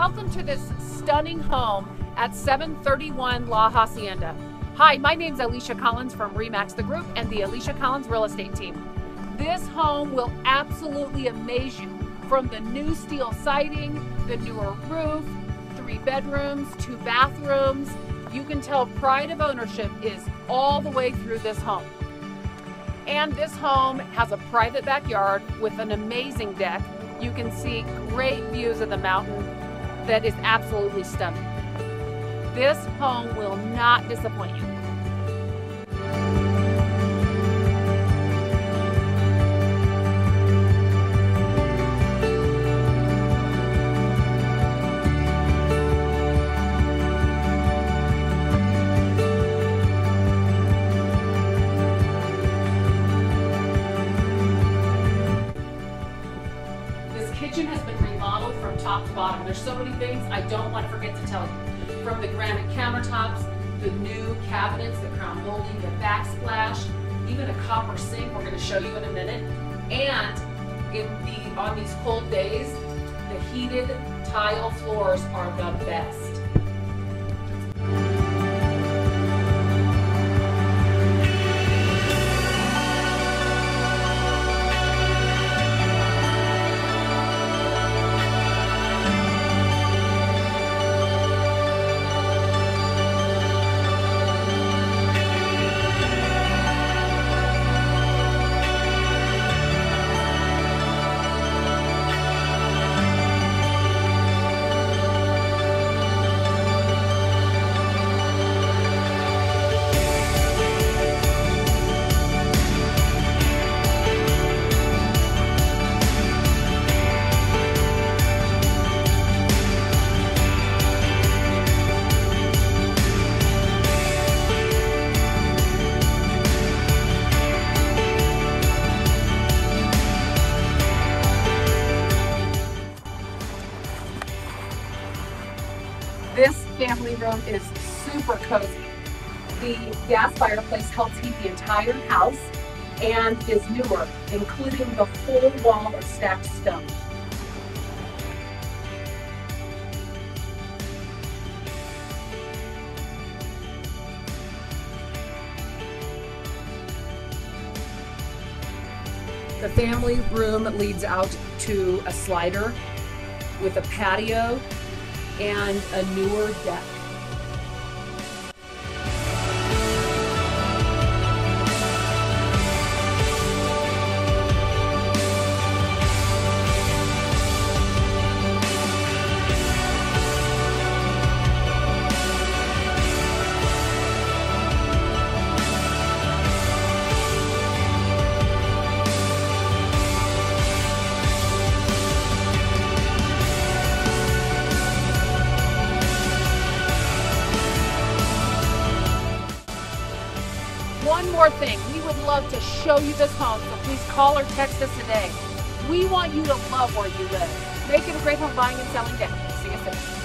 welcome to this stunning home at 731 La Hacienda. Hi, my name is Alisha Collins from Remax the Group and the Alisha Collins Real Estate Team. This home will absolutely amaze you from the new steel siding, the newer roof, three bedrooms, two bathrooms. You can tell pride of ownership is all the way through this home. And this home has a private backyard with an amazing deck. You can see great views of the mountain that is absolutely stunning. This home will not disappoint you. Top to bottom. There's so many things I don't want to forget to tell you. From the granite countertops, the new cabinets, the crown molding, the backsplash, even a copper sink we're going to show you in a minute. And in the on these cold days, the heated tile floors are the best. This family room is super cozy. The gas fireplace helps heat the entire house and is newer, including the full wall of stacked stone. The family room leads out to a slider with a patio and a newer deck. One more thing, we would love to show you this home, so please call or text us today. We want you to love where you live. Make it a great home buying and selling day. See you soon.